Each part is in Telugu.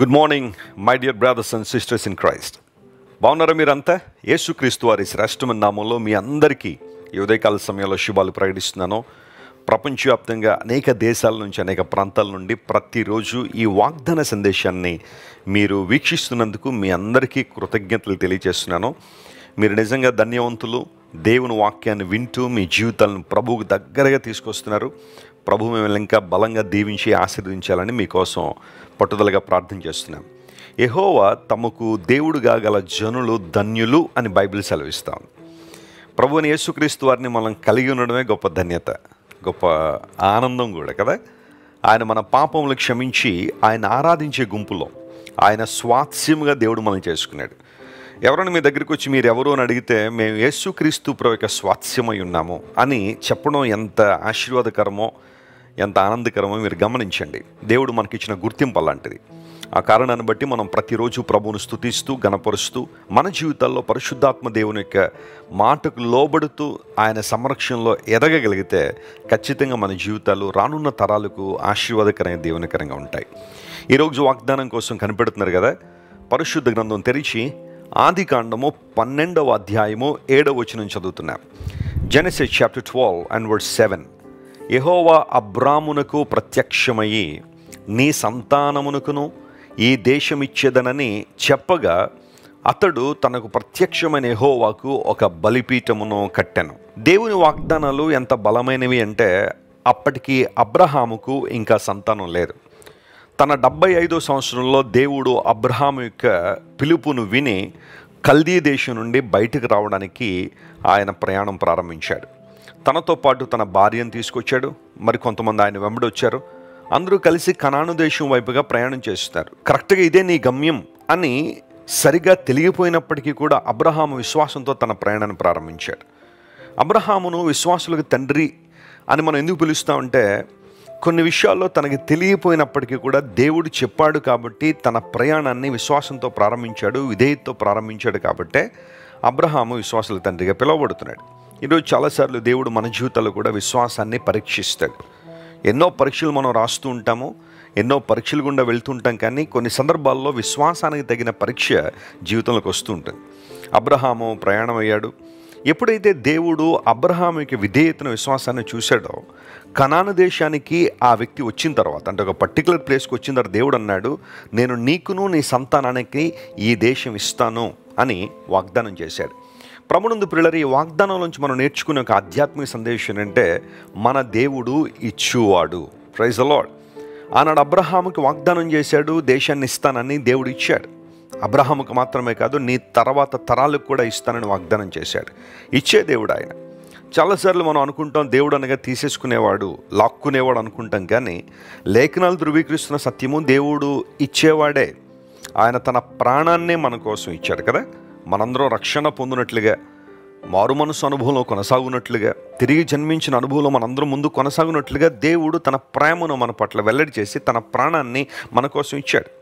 Good morning my dear brothers and sisters in Christ బాగున్నారా మీరంతా? యేసుక్రీస్తు వారి శ్రేష్టమైన నామంలో మీ అందరికీ ఈ ఉదయకాల సమయంలో శుభాలు ప్రకటిస్తున్నాను. ప్రపంచవ్యాప్తంగా అనేక దేశాల నుంచి అనేక ప్రాంతాల నుండి ప్రతిరోజు ఈ వాగ్దాన సందేశాన్ని మీరు వీక్షిస్తున్నందుకు మీ అందరికీ కృతజ్ఞతలు తెలియజేస్తున్నాను. మీరు నిజంగా ధన్యవంతులు. దేవుని వాక్యాన్ని వింటూ మీ జీవితాలను ప్రభువుకు దగ్గరగా తీసుకొస్తున్నారు. ప్రభు మిమ్మల్ని ఇంకా బలంగా దీవించి ఆశీర్వదించాలని మీకోసం పట్టుదలగా ప్రార్థన చేస్తున్నాం. ఎహోవా తమకు దేవుడుగా గల జనులు ధన్యులు అని బైబిల్ సెలవిస్తాం. ప్రభుని యేసుక్రీస్తు వారిని మనం కలిగి ఉండడమే గొప్ప ధన్యత గొప్ప ఆనందం కూడా కదా? ఆయన మన పాపములు క్షమించి ఆయన ఆరాధించే గుంపులో ఆయన స్వాస్యముగా దేవుడు మనం చేసుకున్నాడు. ఎవరైనా మీ దగ్గరికి వచ్చి మీరు ఎవరు అని అడిగితే మేము యేసుక్రీస్తు ప్రభు యొక్క స్వాస్యమై ఉన్నాము అని చెప్పడం ఎంత ఆశీర్వాదకరమో ఎంత ఆనందకరమో మీరు గమనించండి. దేవుడు మనకిచ్చిన గుర్తింపు అలాంటిది. ఆ కారణాన్ని బట్టి మనం ప్రతిరోజు ప్రభువును స్థుతిస్తూ గణపరుస్తూ మన జీవితాల్లో పరిశుద్ధాత్మ దేవుని యొక్క మాటకు లోబడుతూ ఆయన సంరక్షణలో ఎదగగలిగితే ఖచ్చితంగా మన జీవితాలు రానున్న తరాలకు ఆశీర్వాదకరమైన దేవునికరంగా ఉంటాయి. ఈరోజు వాగ్దానం కోసం కనిపెడుతున్నారు కదా పరిశుద్ధ గ్రంథం తెరిచి ఆది కాండము పన్నెండవ అధ్యాయము ఏడవ వచనం చదువుతున్నాం. Genesis chapter twelve and word seven యహోవా అబ్రామునకు ప్రత్యక్షమయ్యి నీ సంతానమునకును ఈ దేశమిచ్చేదనని చెప్పగా అతడు తనకు ప్రత్యక్షమైన యహోవాకు ఒక బలిపీఠమును కట్టెను. దేవుని వాగ్దానాలు ఎంత బలమైనవి అంటే అప్పటికి అబ్రహాముకు ఇంకా సంతానం లేదు. తన డెబ్బై ఐదో సంవత్సరంలో దేవుడు అబ్రహాము యొక్క పిలుపును విని కల్దీ దేశం నుండి బయటకు రావడానికి ఆయన ప్రయాణం ప్రారంభించాడు. తనతో పాటు తన భార్యను తీసుకొచ్చాడు. మరి కొంతమంది ఆయన వెంబడి వచ్చారు. అందరూ కలిసి కనాను దేశం వైపుగా ప్రయాణం చేస్తారు కరెక్ట్గా ఇదే నీ గమ్యం అని సరిగా తెలియపోయినప్పటికీ కూడా అబ్రహాము విశ్వాసంతో తన ప్రయాణాన్ని ప్రారంభించాడు. అబ్రహామును విశ్వాసులకు తండ్రి అని మనం ఎందుకు పిలుస్తామంటే కొన్ని విషయాల్లో తనకి తెలియపోయినప్పటికీ కూడా దేవుడు చెప్పాడు కాబట్టి తన ప్రయాణాన్ని విశ్వాసంతో ప్రారంభించాడు విధేయతతో ప్రారంభించాడు కాబట్టే అబ్రహాము విశ్వాసుల తండ్రిగా పిలువబడుతున్నాడు. ఈరోజు చాలాసార్లు దేవుడు మన జీవితాల్లో కూడా విశ్వాసాన్ని పరీక్షిస్తాడు. ఎన్నో పరీక్షలు మనం రాస్తూ ఉంటాము ఎన్నో పరీక్షలు గుండా వెళ్తుంటాం కానీ కొన్ని సందర్భాల్లో విశ్వాసానికి తగిన పరీక్ష జీవితంలోకి వస్తూ ఉంటుంది. అబ్రహాము ప్రయాణం అయ్యాడు ఎప్పుడైతే దేవుడు అబ్రహాం యొక్క విధేయతను విశ్వాసాన్ని చూశాడో కనాను దేశానికి ఆ వ్యక్తి వచ్చిన తర్వాత అంటే ఒక పర్టికులర్ ప్లేస్కి వచ్చిన తర్వాత దేవుడు అన్నాడు నేను నీకును నీ సంతానానికి ఈ దేశం ఇస్తాను అని వాగ్దానం చేశాడు. ప్రభునందు పిల్లలు ఈ వాగ్దానం నుంచి మనం నేర్చుకునే ఒక ఆధ్యాత్మిక సందేశం ఏంటంటే మన దేవుడు ఇచ్చువాడు. ప్రైజ్ అలాడ్ ఆనాడు అబ్రహాముకి వాగ్దానం చేశాడు దేశాన్ని ఇస్తానని దేవుడు ఇచ్చాడు. అబ్రహాముకు మాత్రమే కాదు నీ తర్వాత తరాలకు కూడా ఇస్తానని వాగ్దానం చేశాడు. ఇచ్చే దేవుడు ఆయన. చాలాసార్లు మనం అనుకుంటాం దేవుడు అనగా తీసేసుకునేవాడు లాక్కునేవాడు అనుకుంటాం కానీ లేఖనాలు ధృవీకరిస్తున్న సత్యము దేవుడు ఇచ్చేవాడే. ఆయన తన ప్రాణాన్నే మన కోసం ఇచ్చాడు కదా? మనందరం రక్షణ పొందినట్లుగా మారు మనసు అనుభవంలో కొనసాగునట్లుగా తిరిగి జన్మించిన అనుభవంలో మనందరం ముందు కొనసాగునట్లుగా దేవుడు తన ప్రేమను మన పట్ల వెల్లడి చేసి తన ప్రాణాన్ని మన కోసం ఇచ్చాడు.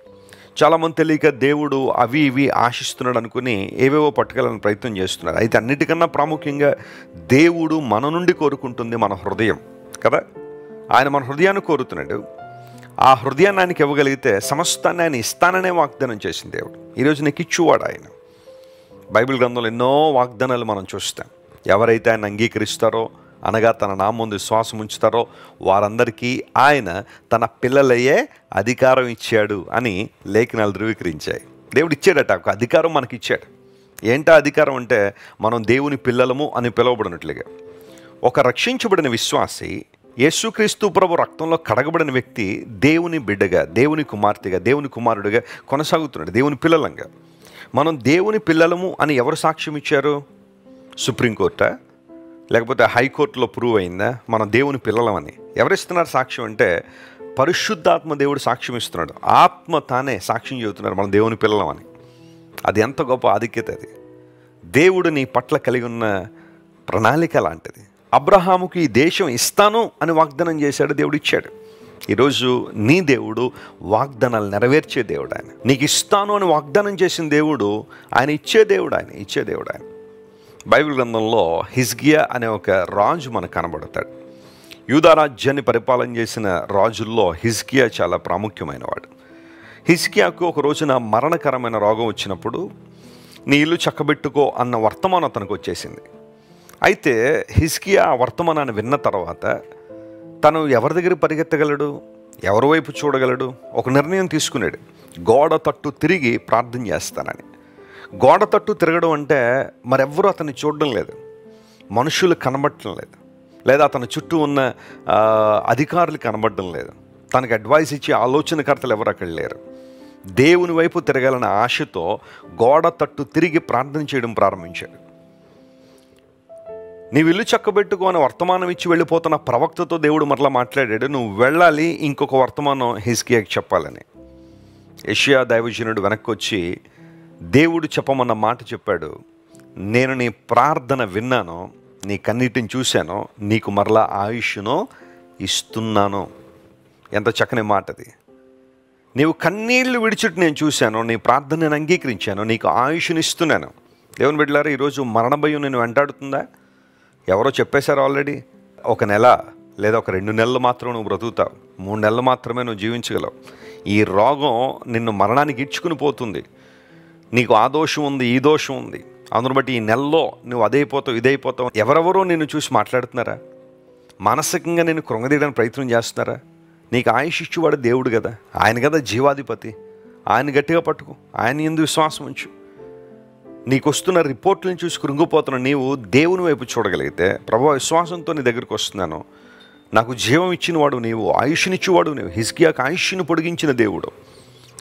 చాలామంది తెలియక దేవుడు అవి ఇవి ఆశిస్తున్నాడు అనుకుని ఏవేవో పట్టుకెళ్ళని ప్రయత్నం చేస్తున్నారు. అయితే అన్నిటికన్నా ప్రాముఖ్యంగా దేవుడు మన నుండి కోరుకుంటుంది మన హృదయం కదా? ఆయన మన హృదయాన్ని కోరుతున్నాడు. ఆ హృదయాన్ని ఆయనకి ఇవ్వగలిగితే సమస్తాన్ని ఆయన ఇస్తాననే వాగ్దానం చేసింది దేవుడు. ఈరోజు నీకు ఇచ్చువాడు ఆయన. బైబిల్ గ్రంథంలో ఎన్నో వాగ్దానాలు మనం చూస్తాం. ఎవరైతే ఆయన అంగీకరిస్తారో అనగా తన నామందు విశ్వాసం ఉంచుతారో వారందరికీ ఆయన తన పిల్లలయ్యే అధికారం ఇచ్చాడు అని లేఖనాలు ధృవీకరించాయి. దేవుడు ఇచ్చాడట ఒక అధికారం మనకి ఇచ్చాడు ఏంటా అధికారం అంటే మనం దేవుని పిల్లలము అని పిలువబడినట్లుగా. ఒక రక్షించబడిన విశ్వాసి యేసుక్రీస్తు ప్రభు రక్తంలో కడగబడిన వ్యక్తి దేవుని బిడ్డగా దేవుని కుమార్తెగా దేవుని కుమారుడిగా కొనసాగుతున్నాడు దేవుని పిల్లలంగా. మనం దేవుని పిల్లలము అని ఎవరు సాక్ష్యం ఇచ్చారు సుప్రీంకోర్టా లేకపోతే హైకోర్టులో ప్రూవ్ అయిందా? మనం దేవుని పిల్లలమని. ఎవరిస్తున్నారు సాక్ష్యం అంటే పరిశుద్ధాత్మ దేవుడు సాక్ష్యం ఇస్తున్నాడు. ఆత్మ తానే సాక్ష్యం చెబుతున్నారు మనం దేవుని పిల్లలమని. అది ఎంత గొప్ప ఆధిక్యత అది. దేవుడు నీ పట్ల కలిగి ఉన్న ప్రణాళిక లాంటిది. అబ్రహాముకి ఈ దేశం ఇస్తాను అని వాగ్దానం చేశాడు దేవుడు ఇచ్చాడు. ఈరోజు నీ దేవుడు వాగ్దానాలు నెరవేర్చే దేవుడు ఆయన. నీకు ఇస్తాను అని వాగ్దానం చేసిన దేవుడు ఆయన ఇచ్చే దేవుడు ఆయన ఇచ్చే దేవుడు ఆయన. బైబిల్ గ్రంథంలో హిజ్గియా అనే ఒక రాజు మనకు కనబడతాడు. యూదారాజ్యాన్ని పరిపాలన చేసిన రాజుల్లో హిజ్కియా చాలా ప్రాముఖ్యమైనవాడు. హిస్కియాకు ఒక రోజున మరణకరమైన రోగం వచ్చినప్పుడు నీ ఇల్లు చక్కబెట్టుకో అన్న వర్తమానం అతనికి వచ్చేసింది. అయితే హిస్కియా ఆ వర్తమానాన్ని విన్న తర్వాత తను ఎవరి దగ్గర పరిగెత్తగలడు? ఎవరి వైపు చూడగలడు? ఒక నిర్ణయం తీసుకున్నాడు. గోడ తట్టు తిరిగి ప్రార్థన చేస్తానని. గోడ తట్టు తిరగడం అంటే మరెవ్వరూ అతన్ని చూడడం లేదు. మనుషులు కనబడటం లేదు. లేదా అతని చుట్టూ ఉన్న అధికారులు కనబడడం లేదు. తనకు అడ్వైస్ ఇచ్చే ఆలోచనకర్తలు ఎవరు అక్కడ లేరు. దేవుని వైపు తిరగాలన్న ఆశతో గోడ తట్టు తిరిగి ప్రార్థన చేయడం ప్రారంభించాడు. నీవు ఇల్లు చక్కబెట్టుకో అని వర్తమానం ఇచ్చి వెళ్ళిపోతున్న ప్రవక్తతో దేవుడు మరలా మాట్లాడాడు. నువ్వు వెళ్ళాలి ఇంకొక వర్తమానం హిస్కియాకి చెప్పాలని. ఏషియా దైవజనుడు వెనక్కి వచ్చి దేవుడు చెప్పమన్న మాట చెప్పాడు. నేను నీ ప్రార్థన విన్నాను నీ కన్నీటిని చూశాను నీకు మరలా ఆయుష్ను ఇస్తున్నాను. ఎంత చక్కని మాట అది. నీవు కన్నీళ్ళు విడిచిట్టు నేను చూశాను నీ ప్రార్థన నేను అంగీకరించాను నీకు ఆయుష్ని ఇస్తున్నాను. దేవుని బిడ్డలారా ఈరోజు మరణ భయం నేను వెంటాడుతుందా? ఎవరో చెప్పేశారు ఆల్రెడీ ఒక నెల లేదా ఒక రెండు నెలలు మాత్రం నువ్వు బ్రతుకుతావు మూడు నెలలు మాత్రమే నువ్వు జీవించగలవు. ఈ రోగం నిన్ను మరణానికి ఇచ్చుకుని పోతుంది. నీకు ఆ దోషం ఉంది ఈ దోషం ఉంది. అందును బట్టి ఈ నెలలో నువ్వు అదైపోతావు ఇదైపోతావు. ఎవరెవరో నిన్ను చూసి మాట్లాడుతున్నారా? మానసికంగా నేను కృంగదీయడానికి ప్రయత్నం చేస్తున్నారా? నీకు ఆయుష్ ఇచ్చేవాడు దేవుడు కదా. ఆయన కదా జీవాధిపతి. ఆయన గట్టిగా పట్టుకో. ఆయన ఎందు విశ్వాసం ఉంచు. నీకు వస్తున్న రిపోర్ట్లను చూసి కృంగిపోతున్న నీవు దేవుని వైపు చూడగలిగితే ప్రభా విశ్వాసంతో నీ దగ్గరికి వస్తున్నాను. నాకు జీవం ఇచ్చినవాడు నీవు ఆయుష్నిచ్చేవాడు నీవు. హిస్కియాకు ఆయుష్ను పొడిగించిన దేవుడు.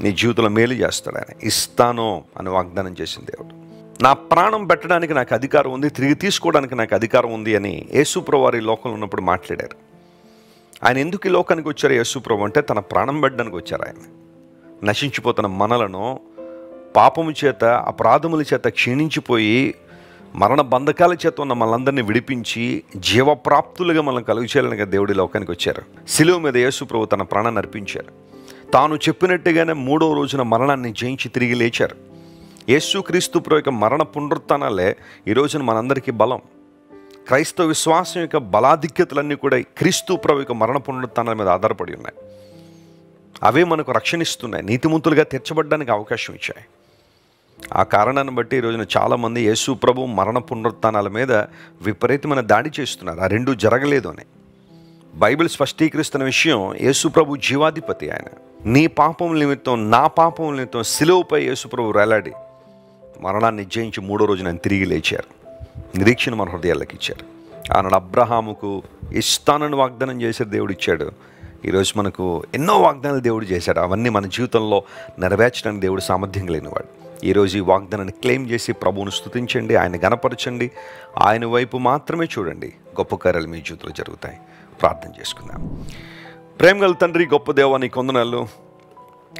నీ జీవితంలో మేలు చేస్తాడు ఆయన. ఇస్తాను అని వాగ్దానం చేసిన దేవుడు. నా ప్రాణం పెట్టడానికి నాకు అధికారం ఉంది తిరిగి తీసుకోవడానికి నాకు అధికారం ఉంది అని యేసుప్రభు వారి లోకంలో ఉన్నప్పుడు మాట్లాడారు. ఆయన ఎందుకు ఈ లోకానికి వచ్చారు యేసుప్రభు అంటే తన ప్రాణం పెట్టడానికి వచ్చారు ఆయన. నశించిపోతున్న మనలను పాపము చేత అపరాధముల చేత క్షీణించిపోయి మరణ బంధకాల చేత ఉన్న మనందరినీ విడిపించి జీవప్రాప్తులుగా మనం కలుగు చేయాలని దేవుడి లోకానికి వచ్చారు. శిలువ మీద యేసుప్రభు తన ప్రాణాన్ని అర్పించారు. తాను చెప్పినట్టుగానే మూడో రోజున మరణాన్ని జయించి తిరిగి లేచారు. యేసుక్రీస్తు ప్రభు యొక్క మరణ పునరుత్నాలే ఈ రోజున మనందరికీ బలం. క్రైస్తవ విశ్వాసం యొక్క బలాధిక్యతలన్నీ కూడా క్రీస్తు ప్రభు యొక్క మరణ పునరుత్నాల మీద ఆధారపడి ఉన్నాయి. అవే మనకు రక్షణిస్తున్నాయి నీతిమంతులుగా తీర్చబడడానికి అవకాశం ఇచ్చాయి. ఆ కారణాన్ని బట్టి ఈ రోజున చాలామంది యేసు ప్రభు మరణ పునరుత్నాల మీద విపరీతమైన దాడి చేస్తున్నారు. ఆ రెండు జరగలేదు అని. బైబిల్ స్పష్టీకరిస్తున్న విషయం యేసుప్రభు జీవాధిపతి ఆయన. నీ పాపం నిమిత్తం నా పాపం నిమిత్తం సిలువపై యేసుప్రభు వేలాడి మరణాన్ని జయించి మూడో రోజున ఆయన తిరిగి లేచారు. నిరీక్షణ మన హృదయాలకు ఇచ్చారు. ఆనాడు అబ్రహాముకు ఇస్తానని వాగ్దానం చేశారు దేవుడు ఇచ్చాడు. ఈరోజు మనకు ఎన్నో వాగ్దానాలు దేవుడు చేశాడు. అవన్నీ మన జీవితంలో నెరవేర్చడానికి దేవుడు సామర్థ్యం లేనివాడు ఈరోజు ఈ వాగ్దానాన్ని క్లెయిమ్ చేసి ప్రభువును స్తుతించండి ఆయన గనపరచండి ఆయన వైపు మాత్రమే చూడండి. గొప్ప కార్యాలు మీ జీవితంలో జరుగుతాయి. ప్రార్థన చేసుకుందాం. ప్రేమ గల తండ్రి గొప్ప దేవా నీ కొందనాలు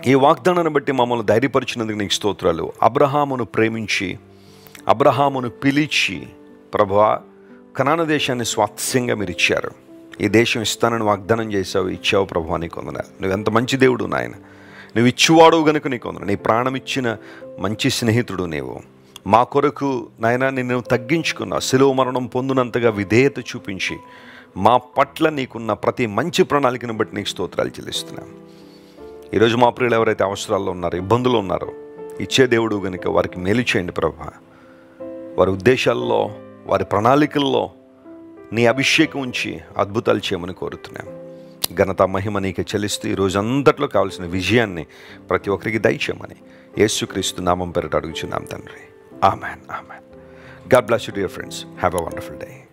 ఈ వాగ్దానాన్ని బట్టి మమ్మల్ని ధైర్యపరిచినందుకు నీకు స్తోత్రాలు. అబ్రహామును ప్రేమించి అబ్రహామును పిలిచి ప్రభా కనాన దేశాన్ని స్వాస్థ్యంగా మీరు ఇచ్చారు. ఈ దేశం ఇస్తానని వాగ్దానం చేసావు ఇచ్చావు ప్రభా నీకు వందనాలు నువ్వు ఎంత మంచి దేవుడు నాయన. నువ్వు ఇచ్చువాడు గనుక నీకు కొందరు నీ ప్రాణం ఇచ్చిన మంచి స్నేహితుడు నీవు. మా కొరకు నాయన నిన్ను తగ్గించుకున్న శిలువ మరణం పొందినంతగా విధేయత చూపించి మా పట్ల నీకున్న ప్రతి మంచి ప్రణాళికను బట్టి నీకు స్తోత్రాలు చెల్లిస్తున్నాం. ఈరోజు మా ప్రియులు ఎవరైతే అవసరాల్లో ఉన్నారో ఇబ్బందులు ఉన్నారో ఇచ్చే దేవుడు కనుక వారికి మేలు చేయండి ప్రభా. వారి ఉద్దేశాల్లో వారి ప్రణాళికల్లో నీ అభిషేకం ఉంచి అద్భుతాలు చేయమని కోరుతున్నాం. ఘనత మహిమ నీకు చెల్లిస్తూ ఈరోజు అంతట్లో కావాల్సిన విజయాన్ని ప్రతి ఒక్కరికి దయచేయమని యేసుక్రీస్తు నామం పేరిట అడుగుచున్నాం తండ్రి. Amen amen. God bless you dear friends. Have a wonderful day.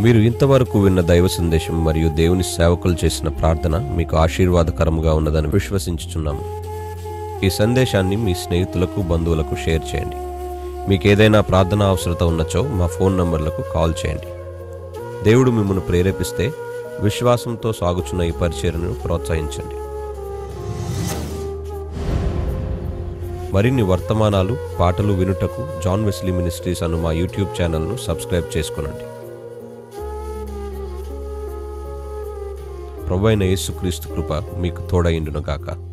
మీరు ఇంతవరకు విన్న దైవ సందేశం మరియు దేవుని సేవకులు చేసిన ప్రార్థన మీకు ఆశీర్వాదకరముగా ఉన్నదని విశ్వసించుచున్నాము. ఈ సందేశాన్ని మీ స్నేహితులకు బంధువులకు షేర్ చేయండి. మీకు ఏదైనా ప్రార్థన అవసరత ఉన్నచో మా ఫోన్ నంబర్లకు కాల్ చేయండి. దేవుడు మిమ్మల్ని ప్రేరేపిస్తే విశ్వాసంతో సాగుచున్న ఈ పరిచయను ప్రోత్సహించండి. మరిన్ని వర్తమానాలు పాటలు వినుటకు జాన్ వెస్లీ మినిస్ట్రీస్ అను మా యూట్యూబ్ ఛానల్ను సబ్స్క్రైబ్ చేసుకునండి. ప్రభు అయిన యేసుక్రీస్తు కృప మీకు తోడైండునుగాక. గాక